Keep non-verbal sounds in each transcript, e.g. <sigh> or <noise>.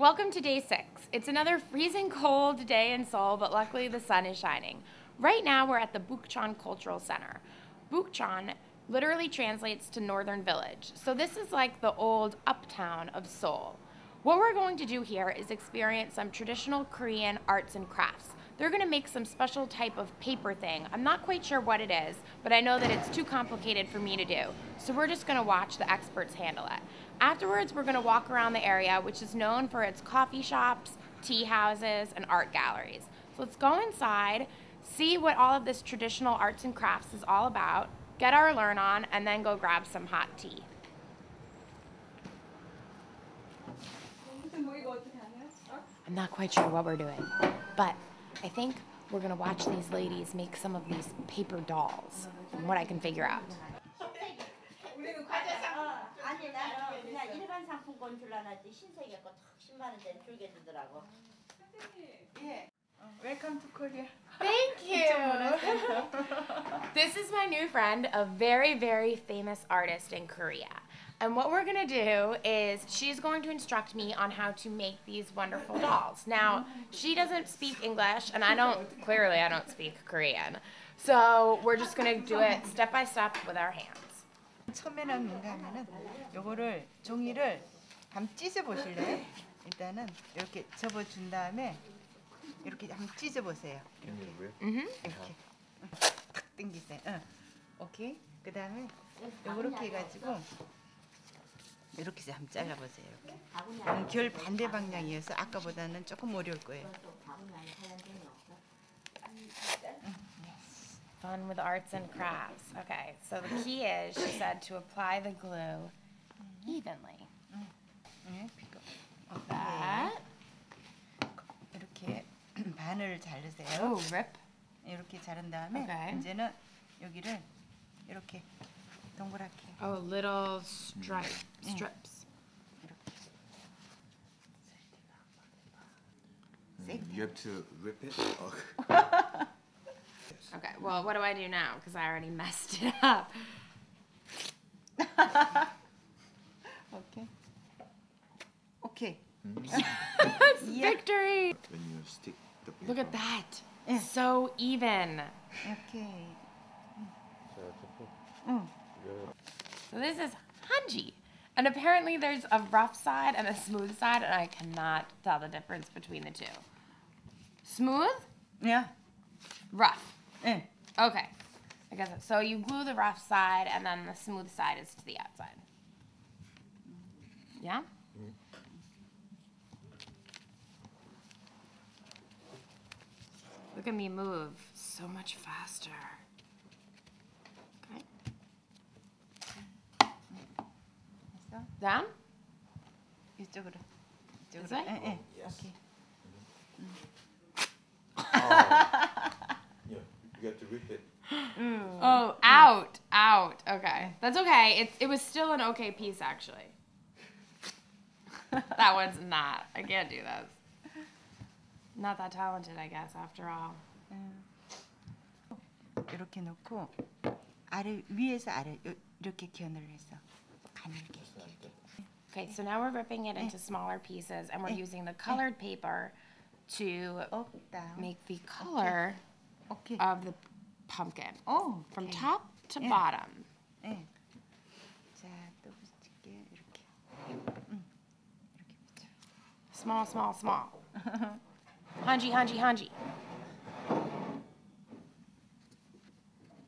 Welcome to day six. It's another freezing cold day in Seoul, but luckily the sun is shining. Right now we're at the Bukchon Cultural Center. Bukchon literally translates to Northern Village. So this is like the old uptown of Seoul. What we're going to do here is experience some traditional Korean arts and crafts. They're gonna make some special type of paper thing. I'm not quite sure what it is, but I know that it's too complicated for me to do. So we're just gonna watch the experts handle it. Afterwards, we're gonna walk around the area, which is known for its coffee shops, tea houses, and art galleries. So let's go inside, see what all of this traditional arts and crafts is all about, get our learn on, and then go grab some hot tea. I'm not quite sure what we're doing, but I think we're gonna watch these ladies make some of these paper dolls, from what I can figure out. 일반 상품권 줄라 지 신세계 거탁 10만 원짜리 줄게 주더라고. Welcome to Korea. Thank <laughs> you. this is my new friend, a very, very famous artist in Korea. And what we're gonna do is she's going to instruct me on how to make these wonderful dolls. Now, she doesn't speak English, and I don't, clearly, I don't speak Korean. So we're just gonna do it step by step with our hands. 처음에는 뭔가 하면은 요거를 종이를 한번 찢어 보실래요? 일단은 이렇게 접어 준 다음에 이렇게 한번 찢어 보세요. hmm 이렇게 응. 탁 당기세요. 응. 오케이. 그다음에 요렇게 해 가지고 이렇게 해서 한번 잘라 보세요. 이렇게. 결 반대 방향이어서 아까보다는 조금 어려울 거예요. Fun with arts and crafts. Okay, so the key is, she said, to apply the glue evenly. 네, 피고. That. 이렇게 <clears throat> 반을 자르세요. Oh, rip. 이렇게 자른 다음에 오케이. 이제는 여기를 이렇게 동그랗게 Oh, little stripe, strips. 이렇게 You have to rip it. Oh. <laughs> Okay, well, what do I do now? Because I already <laughs> messed it up. <laughs> Okay. Okay. Mm-hmm. <laughs> It's Yeah. Victory! When you stick the paper. Look at that. Yeah. So even. Okay. Mm. Mm. So this is hanji. And apparently there's a rough side and a smooth side, and I cannot tell the difference between the two. Smooth, Yeah. rough. Mm. Okay. I guess so. You glue the rough side, and then the smooth side is to the outside. Yeah. Mm. Look at me move so much faster. Okay. Down? You do it. Do it. Yes. Okay. okay. It's it was still an okay piece actually. <laughs> that one's not. I can't do this. Not that talented, I guess. After all. 이렇게 놓고 아래 위에서 아래 요- 이렇게 견을 해서 가늘게 이렇게. Okay, so now we're ripping it into smaller pieces, and we're Eh. using the colored paper to 업 다운 make the color 오케이 of the pumpkin 오 from 오케이. top to Yeah. bottom. Small, small, small. <laughs> Hanji, hanji, hanji.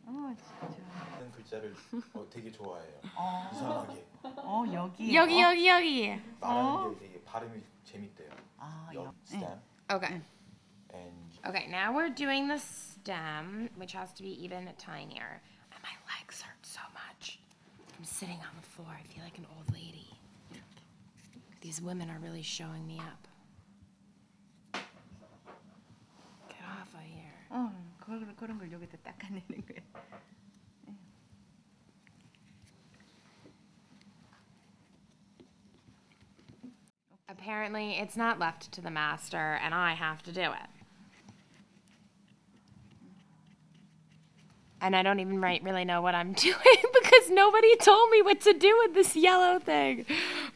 어 진짜 하는 글자를 어, 되게 좋아해요. <laughs> 어, 이상하게 어 여기 Yogi, 어? yogi, yogi. 말하는 게 되게 발음이 재밌대요. 아 여, 여, stem Okay. and Okay, now we're doing the stem, which has to be even tinier. And my legs hurt so much. I'm sitting on the floor. I feel like an old lady. These women are really showing me up. Get off of here. 어 그런 그런 걸 여기다 닦아내는 거야. Apparently, it's not left to the master, and I have to do it. And I don't even right, really know what I'm <laughs> doing because nobody told me what to do with this yellow thing.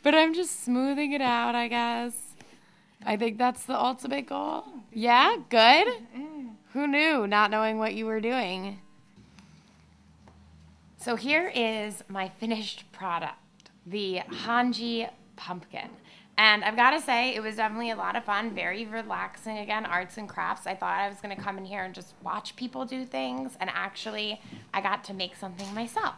But I'm just smoothing it out, I guess. I think that's the ultimate goal. Yeah, good. Who knew, not knowing what you were doing? So here is my finished product, the Hanji pumpkin. And I've got to say, it was definitely a lot of fun, very relaxing again, arts and crafts. I thought I was going to come in here and just watch people do things, and actually, I got to make something myself.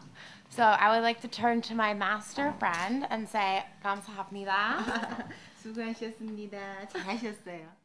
So I would like to turn to my master friend and say, 감사합니다. <laughs> 수고하셨습니다. 잘하셨어요.